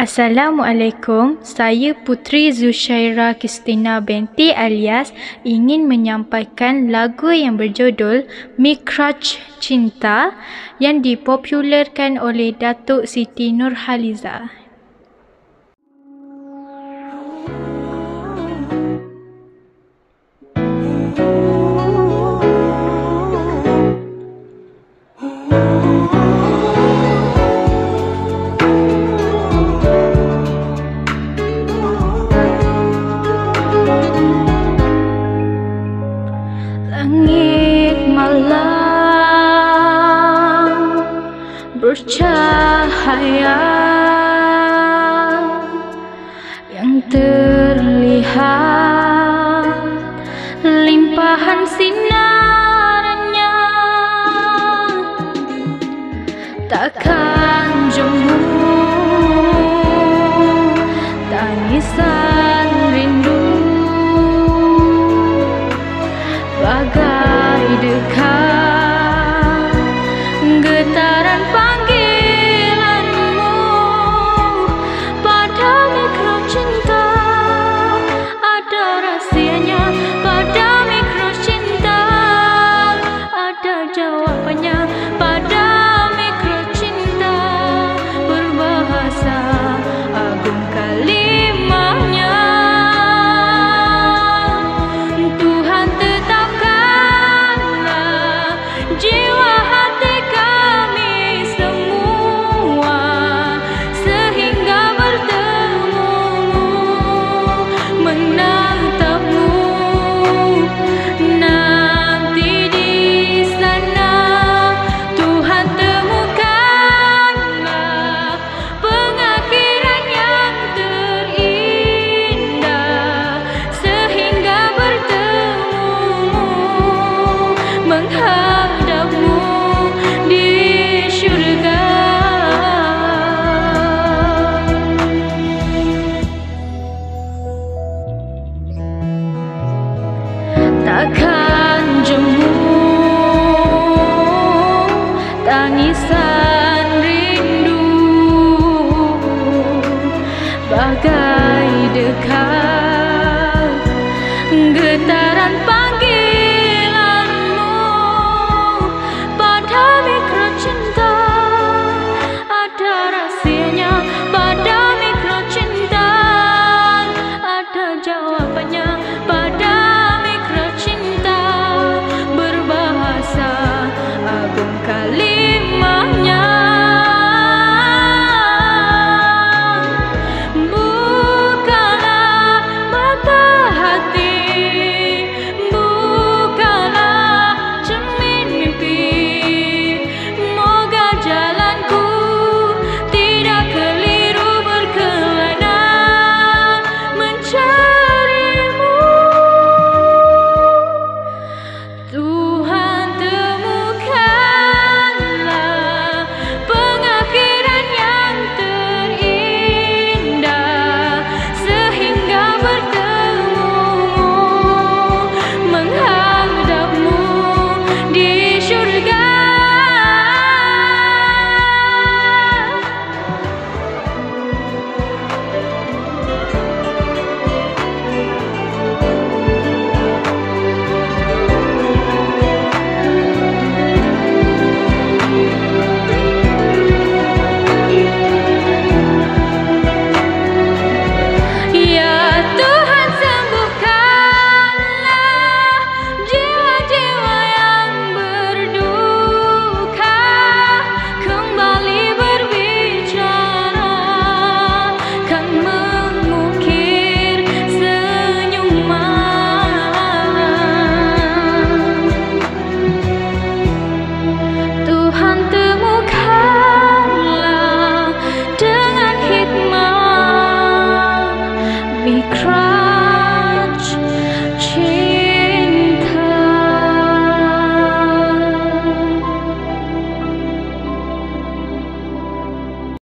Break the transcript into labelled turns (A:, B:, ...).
A: Assalamualaikum, saya Putri Zushaira Kristina binti alias ingin menyampaikan lagu yang berjudul Mikraj Cinta yang dipopularkan oleh Datuk Siti Nurhaliza. Bercahaya yang terlihat limpahan sinarnya. Takkan jemu tangisan rindu. Bagai dekat getaran jemu tangisan rindu bagai dekat getaran panggilanmu. Pada mikro cinta ada rahasianya. Pada mikro cinta ada jawab